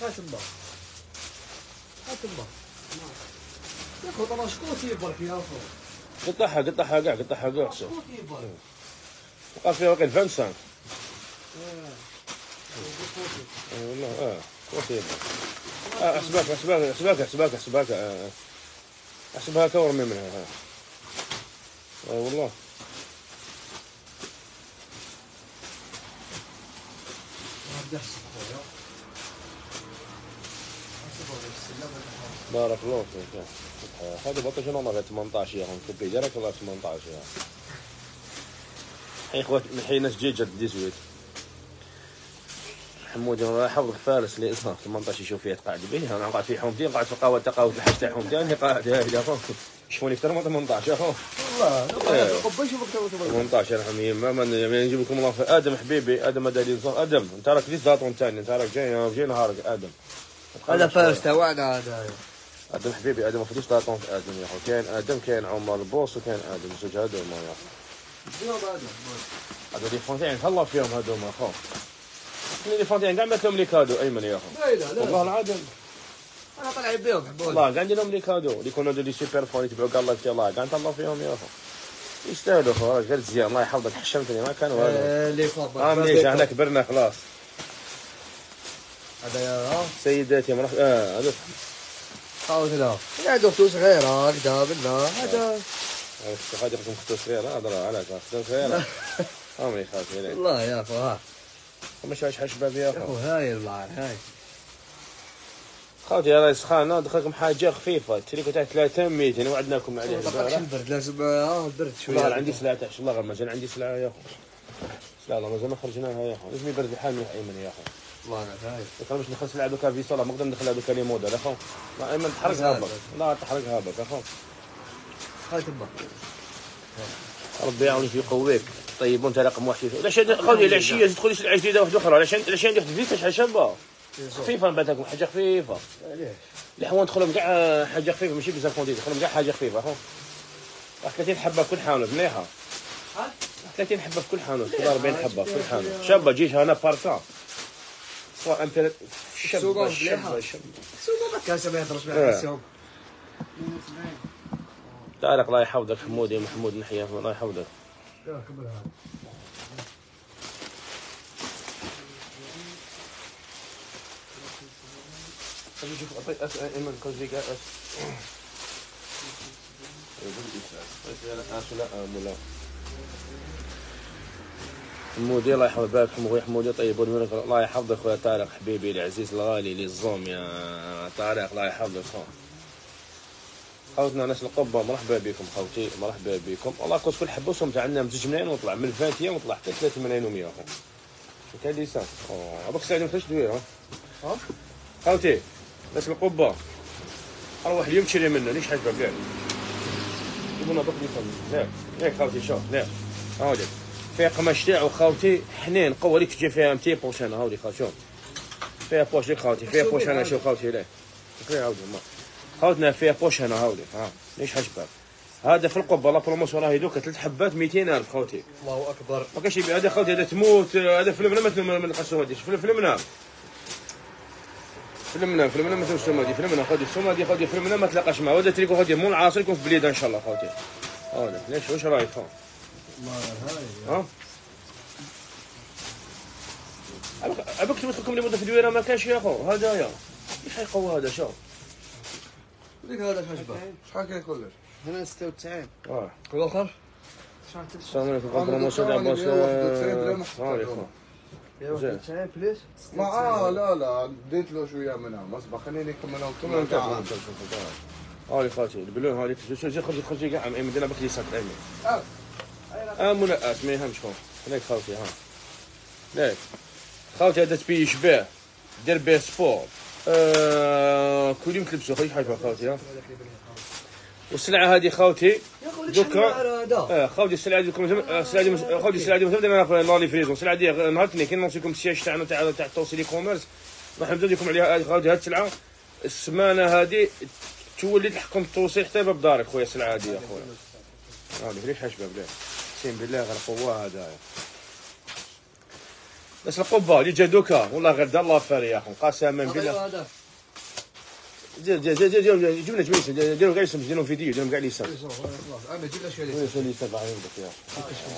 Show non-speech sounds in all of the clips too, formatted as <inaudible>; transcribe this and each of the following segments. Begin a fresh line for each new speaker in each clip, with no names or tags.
هات الله هات الله يا اخو طلع شكون يبرك يا اخو
قطعها قطعها كاع قطعها كاع
شكون يبرك
بقى فيها واقع 25
آه
آه، والله آه كويس آه احسباك احسباك احسباك آه، آه. احسبها كورمي منها والله بارك الله فيك آه، هذا بطل شنو مرة 18 يا كوبي جرك والله 18 يا حي حين ناس جيجة 18 حمود أنا حفظ فارس اللي اسمه 18 يشوف فيه قاعد به أنا قاعد في حومتين قاعد في قهوه تقاوى في الحاج تاع حومتين هي قاعد هاي شوفوني أكثر من 18 يا أخو.
والله
إيه.
قبل شوفك تو تو
18 حميم ما من يجيب لكم الله في آدم حبيبي آدم هذا آدم. أنت راك ليش زاطون ثاني أنت راك جاي جاي نهارك آدم.
هذا فارس تاعنا هذا
آدم حبيبي آدم ما فيش زاطون في آدم يا أخو. كاين آدم كاين عمر البوس وكاين آدم زوج هذوما يا أخو. هذا. لي فونتين تهلا فيهم هذوما أخو. لي فونتين كاع مثلهم لي كادو أيمن يا أخو.
لا لا لا.
والله العظيم.
أنا بيهم حبوني
والله كاع عندهم لي كادو اللي يكونوا هذو لي سوبر فون يتبعوا قال لك الله كاع نتهلا فيهم يا اخو يستاهلوا اخو غير زيان الله يحفظك حشمتني ما
اللي فوق
آه منيش إحنا كبرنا خلاص
هذا
سيداتي مرح... آه هذا
خاوت لا يا دكتور صغير هكذا بالله هذا
هذا يخدم خطو صغيرة هذا على خطو صغيرة عمري خاطي ليه
والله يا اخو ها
مش عايش حشباب يا اخو
اخو هاي والله هاي
خاطي يا ريس خان دخلكم حاجة خفيفة. تريكو تاع 300 يعني وعدناكم عليه. البارح.
البرد لازم آه البرد
والله
شوية
عندي سلعة تاع والله ما زال عندي سلعة يا اخو لا لا مازال ما خرجناها يا اخو لازم يبرد الحال من أيمن يا اخو
والله أنا هاي
أنا باش ندخل سلعة دوكا في صلاة ما نقدر ندخلها دوكا لي يا اخو لا أيمن تحرقها
مازال.
بك لا. تحرقها بك يا اخو
هاي تما
ربي يعاونك ويقويك. طيب وانت رقم واحد. عشان خذي العشيه تدخلي سلعة جديدة واحدة أخرى. عشان واحد جديدة شحال شابه خفيفه نباتكم حاجة خفيفة.
ليش
الحوان ندخلهم كاع حاجة خفيفة ماشي بزاف كونتي ندخلهم كاع حاجة خفيفة واحد 30 حبة في كل حانوت مليحة.
ها؟
30 حبة في كل حانوت كل 40 حبة في كل حانوت. شابة جيت هنا باركا سواء
السوق شابة.
شابة شابة.
سوق ما كاسه ما يهضرش. معك السوق
طارق الله يحفظك حمودي محمود نحيه الله يحفظك. نشوف اعطي اسئله ايمن كوزي قاعد حمودي الله يحفظ بالك حمودي حمودي. طيب ونورك الله يحفظك خويا طارق حبيبي العزيز الغالي اللي الزوم يا طارق. الله يحفظك. خو خوتنا ناس القبة مرحبا بكم خوتي مرحبا بكم. والله كنت كل حبوسهم تاع عندنا من 2 ملايين ونطلع من الفاتيه ونطلع حتى 3 ملايين و100 اخو انت لسان أوه أبوك سعيد فاش دوير ها؟ خوتي. ناس القبة. أروح اليوم تشري منه ليش حاجبه كاع يبونا بك لسان لا ياك خوتي شوف لا. هاودي فيها قماش تاعو خوتي حنين قوة ليك تجي فيها 200 بوشانه هاودي خوتي شوف فيها بوش ليك خوتي فيها بوشانه شوف خوتي؟ لا. فيها هاودي ما. خوتنا فيها بوشانه هاودي ها ليش حاجبه هذا في القبة لا بروموسيون راهي دوكا ثلاث حبات 200 ألف خوتي.
الله أكبر.
ما كاش هذا خوتي هذا تموت هذا فيلم مثل من القسومة فيلم فيلمنا فيلمنا فيلمنا مثل السومادي فيلمنا خوتي السومادي خوتي فيلمنا ما تلاقاش معاه. هذا تريكو خوتي مو العاصر يكون في بليده إن شاء الله خوتي هذا ليش؟ واش رأيك؟ خو
الله هاي
ها أبوك تبغى لكم لمدة في دويرة ما كانش يا أخو. هدايا إيش حيقوى هذا شو؟
ليك هذا خشبه
شحال كاين كلش؟
هنا 96
آه.
والاخر
السلام عليكم
بلا ما لهم.
عليكم زين.
91 بليس
ما آه لا لا ديت له شوية منها مسبق خليني نكملهم كلهم تعال
هاي خالتي البلون هاي شو شو خرجي خرجي كاع عم مدينة بك ليسات ايمن آه. منقات ما يهمش خو هناك خالتي ها. ليك خالتي هذا تبي شباه دير بيه سبور آه كل يوم تلبسوا خليك حاجة خالتي ها. والسلعة هذه خالتي.
هذا؟
آه خاودي السلعة ديالكم خاودي السلعة دي مثلا أنا في لي فريزون السلعة دي نهارتني كي نوصيكم السياج تاعنا تاع تاع التوصيل اي كوميرس راح نبدا لكم عليها خاودي هاد السلعه السمانة هذه تولي تحكم التوصيل حتى باب دارك خويا السلعة هذه يا خويا. هذه ليش حاش باب لا أقسم بالله غير قوه هذا. بس القبة اللي جا دوكا. والله غير دار لافير يا اخو قسما بالله.
هذا
دير دير دير دير جبنا جبنا ديروا كاع يسم ديروا فيديو ديروا كاع يسم
أنا له شوية
وين شو اللي تبع عندك يا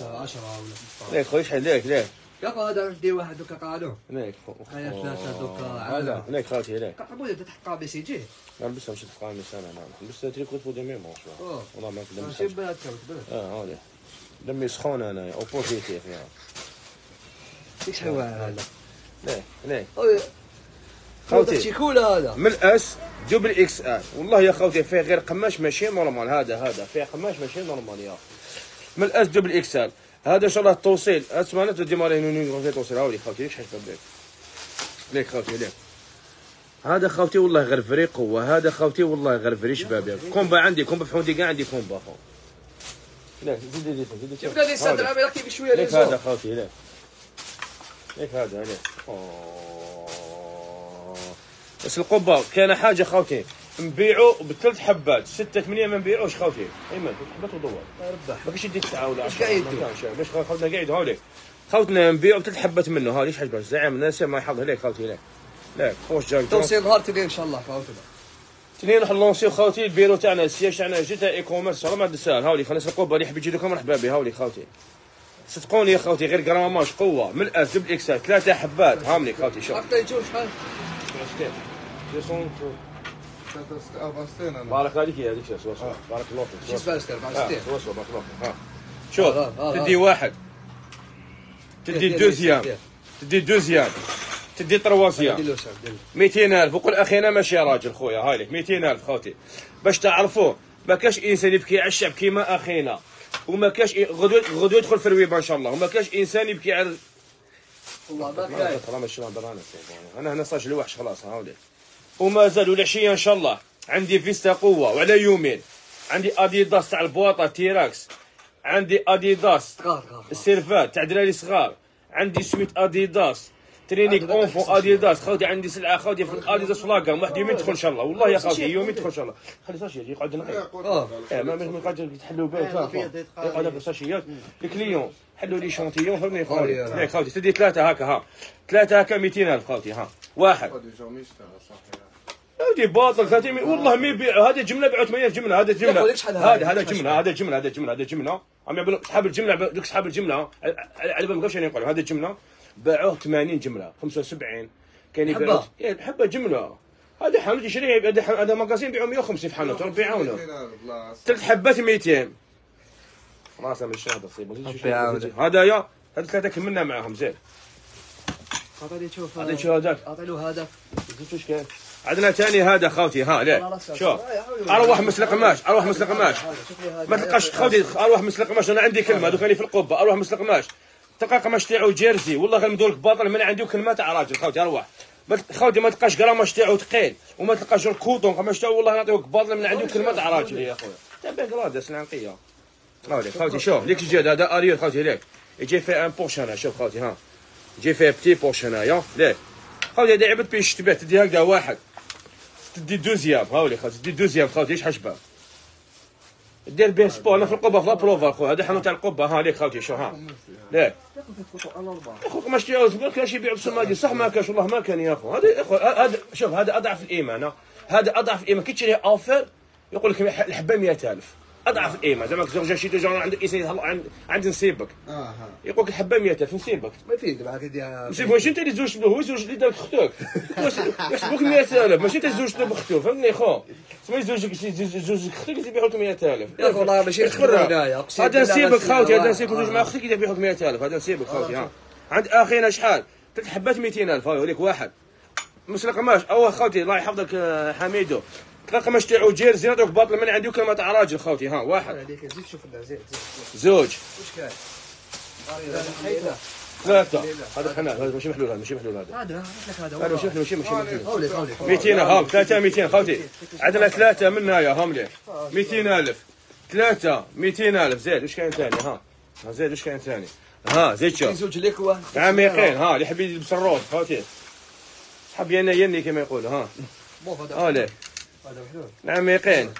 10 ولا 15
ليك خويا شحال ليك ليك
يا هذا دير واحد دوكا قالو
ليك
هيا ثلاثة دوكا عالم
ليك خالتي ليك
قبول انت تحت قابس يجي
أنا بس مشيت في قامي سنه نعم بس تريكو تفو دمي ما شاء الله
اوه
والله ما كنت
ماشي كبد
آه هذا دمي سخون أنا اوبوزيتيف يا
هو هذا
ليك ليك
خوتي. شيكولا هذا.
من اس دبل إكس ال والله يا خوتي فيه غير قماش ماشي نورمال. هذا هذا. فيه قماش ماشي نورمال يا. من الأس دبل إكس ال هذا إن شاء الله التوصيل. اسمع انت ديما لي نوني في توصيل. هاولي خوتي ليش حاجة ليك؟ ليك خوتي ليك. هذا خوتي والله غير فري قوة. هذا خوتي والله غير فري شباب. كومبا عندي كومبا في حوندي كاع عندي كومبا خو ليك زيد زيد زيد زيد.
شوف يركب شوية
ليك. هذا خوتي ليك. ليك هذا ليك. أوه. بس القبة كان حاجة خوتي نبيعو بثلاث حبات. ستة ثمانية ما نبيعوش خوتي أيمن حبات ودور
ربح
ما كاينش يديك تسعة ولا
إيش
عشرة
قاعد
ما
يدير؟
كانش. ليش خوتنا قاعد هولي. خوتنا نبيعو بثلاث حبات منه. ها ليش حجبه زعيم الناس ما يحضر ليك خوتي. ليك. ليك. خوش جاي.
توصيل نهار تبين إن شاء الله خوتنا
اثنين راح نلونسيو خوتي البيرو تاعنا السياج تاعنا جيتا اي كوميرس ما عاد ساهل هاولي خلينا القبه اللي يحب يجي لكم مرحبا به هاولي خوتي. صدقوني يا خوتي غير جراماج قوة. من الاس دبل إكسل ثلاثة حبات. هاملي خوتي شوف.
أكثر يجون شحال
أنا
بارك هذيك بارك الله
شو
فيك
اسمه الاستاذ بعد 60
سوا سوا بارك الله فيك ها شوف. تدي واحد تدي دوزيام تدي دوزيام تدي تروازيام
دير له سام دير له.
200000 وقول أخينا ماشي يا راجل خويا هاي لك. 200000 خوتي. باش تعرفوا ما كاش إنسان يبكي على الشعب كيما أخينا. وما كاش غدو غدو يدخل في الرويبة إن شاء الله. وما كاش إنسان يبكي على
والله ما كاين.
أنا هنا صاج الوحش خلاص هاولي وما زالوا العشيه إن شاء الله. عندي فيستا قوة وعلى يومين. عندي أديداس تاع البواطة تيراكس. عندي
أديداس
السيرفات تاع دراري صغار. عندي سميت أديداس. ترينيك
هذا
أونفو
بدك
أديداس. خوتي عندي سلعة خوتي في الأديداس فلاكا واحد يومين تدخل إن شاء الله. والله يا خوتي يومين تدخل إن شاء الله. خلي ساشي يقعد نقي.
آه.
آه ما ما قاعد يتحلوا به يقعد هكا ساشيات. الكليون حلوا لي شونتيون فهمني
رب.
ياك خوتي تدي ثلاثة هكا ها. ثلاثة هكا 200000 خوتي ها. واحد. ودي باطل 30 مي- والله ما يبيعوا هذا جملة بيعوا 8 جملة. هذا
جملة. هذا؟
هذا جملة. هذا جملة. هذا جملة. هذا جملة. عم يقولوا اصحاب الجملة دوك اصحاب الجملة. على- على بالهم قبل شنو يقولوا هذا الجمله باعوه 80 جمله 75 كان. يبيعوا إيه، حبة جملة. هذا حانوت يشري هذا هذا ماغازين يبيعوا 150 في حانوت ربي يعاونه ثلاث حبات 200 خلاص من الشهر تصيب. هذا يا هذا ثلاثة كملنا معاهم زين.
أعطيني تشوف
هذا. شو هذاك.
اعطي له هذا
شفت إيش كان؟ عندنا ثاني هذا خوتي ها ليه؟ شوف أروح مثل قماش
أروح لي هذا
ما تلقاش خوتي أروح مثل قماش أنا عندي كلمة دوك راني في القبة أروح مثل قماش تلقى قماش تاعو جيرزي والله غير مدولك باطل من عندي كلمه تاع راجل خوتي أروح. خوتي ما تلقاش قراماش تاعو ثقيل وما تلقاش الكوطون قماش تاعو والله نعطيوك باطل من عندي كلمه تاع راجل يا خويا تبع هاوليك خوتي شوف ليك جاد هذا اريل خوتي ليك. يجي فيه ان بوش هنا شوف خوتي ها. يجي فيه بتي بوش هنايا ليك. خوتي هذا عبد بيش تبيع تدي هكذا واحد. تدي دوزيام هاولي خوتي تدي دوزيام خوتي إيش حشبة. دير به سبور أنا في القبة في لابروفا خويا هذا حانوت تاع القبة ها ليك خوتي شو ها. ليك أخوك ما اشتريوش ما كانش يبيعوا بالسماجي صح ما كانش والله ما كان يا اخو هذا اخو هذا شوف هذا أضعف الإيمان. هذا أضعف الايمان كي تشري اوفر يقول لك الحبة 100000 أضعف الايمان زعما كي شي تجي عندك انسان يطلع عند عند نسيبك.
آه
يقول لك الحبه 100000 نسيبك.
ما في دابا هكا
نسيب واش أنت اللي له هو زوج اللي دارك أختك. يحسبوك 100000 ماشي أنت زوجت له بختو فهمتني خو زوجك زوجك أختك يبيعوا لك 100000
يا والله ماشي أقسم
هذا
غسيل
خوتي هذا
الله.
نسيبك زوج مع. أختك اذا بيعوك 100000 هذا نسيبك خوتي ها. عند اخينا شحال ثلاث حبات 200000 هاي وليك واحد. مثل قماش أو خوتي الله يحفظك آه، حميدو. تلقى قماش تاعو جيرزي نعطيك باطل من عندي وكلمة تاع راجل خوتي ها واحد. زوج.
واش كاين؟ هذا
ثلاثة هذا ماشي محلول هذا ماشي محلول هذا.
هذا هذا
ماشي محلول ماشي ماشي محلول.
هولي هولي
200 هام ثلاثة 200 خوتي عندنا ثلاثة منا يا هام ليه 200000 ثلاثة 200000 زيد وش كاين ثاني؟ ها. ها زيد وش كاين ثاني؟ ها زيد شوف
زوج واحد
عميقين ها اللي يحب يلبس الروز. خوتي صحاب ينا يني كما يقولوا ها.
بوف هذا.
ها ليه
محلول
عميقين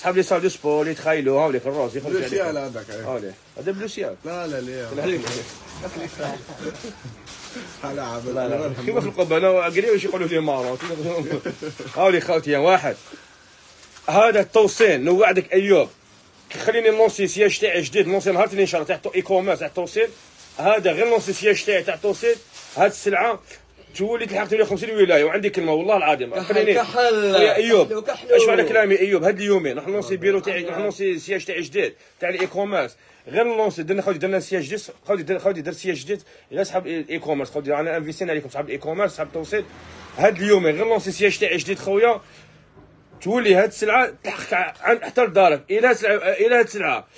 صحاب اللي صار دو سبور اللي يتخيلوا ها وليك الروز يخرج
لوسيال
عليك
هذاك
ها ليه هذا بلوسيال
لا لا على <laughs> عبد
لا لا. كيما في القبة؟ أنا قريب واش يقولوا لي مارون هاولي خوتي واحد. هذا التوصيل نوعدك أيوب. خليني نلونسي siège تاعي جديد نلونسي نهار الاثنين إن شاء الله تاع e-commerce تاع التوصيل. هذا غير نلونسي siège تاعي تاع التوصيل. هذه السلعة تولي تلحقت لي 50 ولاية؟ وعندي كلمة والله العظيم. خليني.
كحل.
يا
إيوب.
اش على كلامي إيوب هاد اليومين. راح نلونسي بيرو تاعي راح نلونسي siège تاعي جديد تاع ال e-commerce غير نلونسي درنا خوتي درنا siège جديد خوتي در خوتي در siège جديد غير صحاب الاي كوميرس خوتي انا انفيستينا عليكم صحاب ال e-commerce صحاب التوصيل. هاد اليومين غير نلونسي siège تاعي جديد خويا. تولي هاد السلعة تلحق عن حتى لدارك. إلى سلعه إلى هاد السلعة.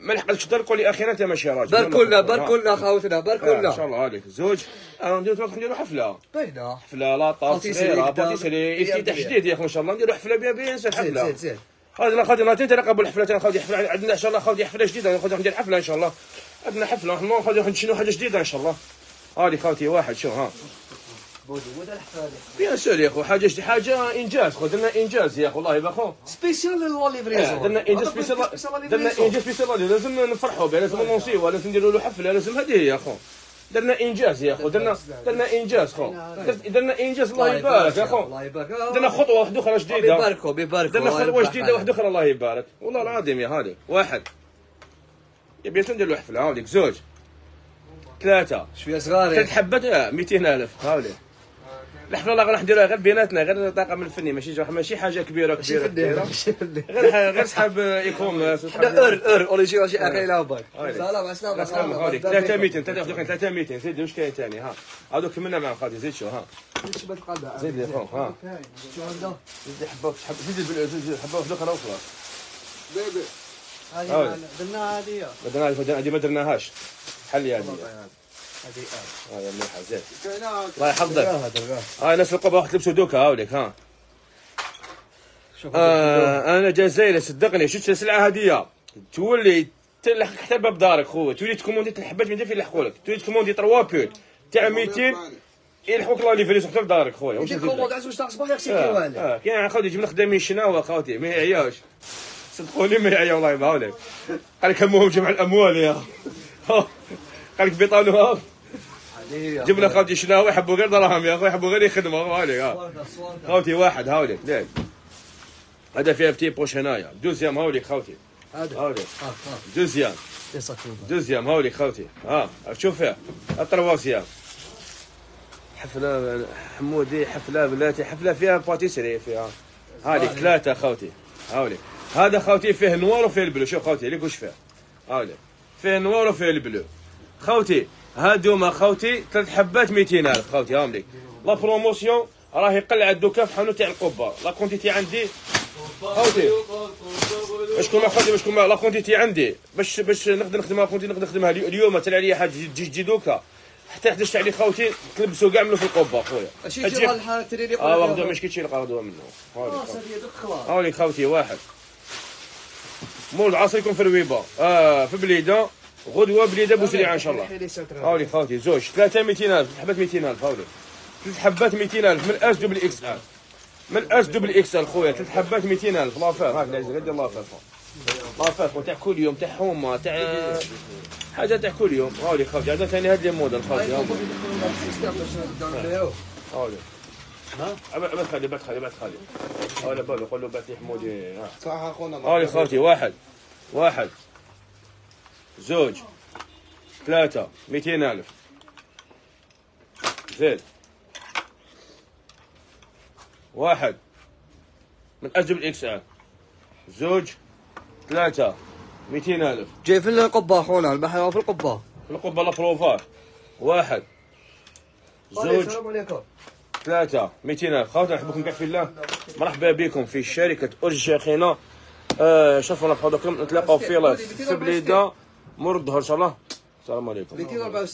ما لحقتش تدير قول لي أخي انت ماشي راجل؟
باركونا باركونا خوتنا
آه، إن
باركونا
شاء الله هذيك زوج أنا نديرو نديرو حفلة.
بينا
حفلة لا
باتيسري
صغيره. باتيسري افتتاح
يا
جديد يا اخو ان شاء الله. نديرو حفلة بيان بيان حفلة.
زين زين.
هذا خذ مرتين ترقبوا الحفلة خذ حفلة. عندنا إن شاء الله خذ حفلة جديدة. خذ ندير حفلة إن شاء الله. عندنا حفلة. خذ نشنو حاجة جديدة إن شاء الله. هذه خالتي واحد شو ها.
بودي ودا الحفاده
بيان سور يا أخو حاجة حاجة إنجاز. خذ لنا إنجاز يا أخو والله يا اخو
سبيسيال للوا ليفريزون
درنا إنجاز سبيسيال درنا إنجاز سبيسيال لازم نفرحوا به لازم نوصيوه لازم نديروا له حفلة لازم هذه يا أخو. درنا إنجاز يا أخو درنا درنا إنجاز خو. درنا إنجاز الله يبارك يا
أخو.
درنا خطوة واحدة أخرى جديدة.
بيباركوا بيباركوا
درنا خطوة
جديدة.
واحدة أخرى الله يبارك. والله العظيم يا هذه واحد. يبي ندير له حفلة هاوليك زوج. ثلاثة.
شوية صغار
ثلاث حبات آه، 200000 هاوليك الحفله الله راح نديروها غير بيناتنا غير الطاقم الفني ماشي ماشي حاجة كبيرة
ماشي
كبيرة
ماشي في
غير غير صحاب إيكوم
حنا ار ار أولي شي شي أخي لا باك. سلام السلام
لا سلام هاوليك 300 300 300 200 زيد واش كاين ثاني ها. هذوك منا مع خالتي زيد شو ها. زيد يا خو ها. زيد حبه زيد بال- زيد حبه واحدة أخرى وخلاص
بيبي.
هذه درنا هذه
هذه ما درناهاش. حل هذه. هذا مليحه زين
كاينات
الله يحفظك. هاي نفس القبه واحد لبسوا دوكا هاوليك ها. آه أنا جزائري صدقني. شفت السلعه هدية؟ تولي تلحق حتى باب دارك خويا. تولي تكوموندي الحبات من فين يلحقوا لك تولي تكوموندي 3 بول تاع 200 يلحقوك الله ليفريسون حتى لدارك خويا. واش
يدير
نزيد لك؟
كوموند عز واش تاع صباح يغسل كيوالي
آه كاين خويا يجيب خدامين شناوة خوتي ما يعياوش صدقوني ما يعيا والله يباولك قال لك همهم جمع الأموال يا. <laughs> قال لك بيطالوا جبنا خوتي شناوه يحبوا غير دراهم يا أخوي يحبوا غير يخدموا هاوليك ها خوتي واحد هاوليك ليك هذا فيها بتي بوش هنايا. دوزيام هاوليك خوتي هاوليك دوزيام دوزيام هاوليك خوتي ها شوف فيها الطرواسيام حفلة حمودي حفلة بلاتي حفلة فيها باتيسري فيها. هذيك ثلاثة خوتي هاوليك هذا خوتي فيه noir وفيه ال bleu. شوف خوتي ليك وش فيه. هاوليك فيه noir وفيه ال bleu. خوتي هادوما خوتي ثلاث حبات 200000 خوتي هامليك la promotion راهي قلعت دوكا في حانوت تاع القبة. la quantité عندي. خوتي. باش كون ما خوتي باش كون ما la quantité عندي. باش باش نقدر نخدمها la quantité نقدر نخدمها اليو- اليوم. طلع لي حاجة تجي تجي دوكا حتى 11 علي خوتي تلبسوا كاع منه في القبة خويا.
أشي
أجيب-
جيب الحال تريني
آه واخدوها مش منه. هاوليك خوتي.
خلاص.
هاولي خوتي واحد. مول العصر يكون في الويبه آه في بليدة. غدوة بليده بوسريعه ان شاء الله. هاولي خوتي زوج ثلاثة 200000 حبات 200000 هاولي ثلاث حبات 200000 من أس دبل إكس ال من أس دبل إكس ال خويا. ثلاث حبات 200000 لافير هاك لازم غير لافير لافير خو تاع كل يوم تاع حومة تاع حاجة تاع كل يوم. هاولي خوتي هذا ثاني هاد لي موديل خوتي هاولي. هاولي ها؟ ابد خلي ابد خلي ابد خلي هاولي بالو قول له بات لي حمودي ها.
صح أخونا.
هاولي خوتي واحد. واحد. زوج. ثلاثة 200000 زيد واحد. من أجل الإكس آل زوج. ثلاثة 200000
جاي في القبة أخونا البحر في القبة.
في القبة البروفات واحد. زوج.
السلام عليكم.
ثلاثة 200000 خواتنا نحبكم كاع في الله. مرحبا بكم في شركة أرج أخينا آه شرفنا بحضوركم نتلاقاو في لايف في بليدة شاء الله. السلام عليكم.
264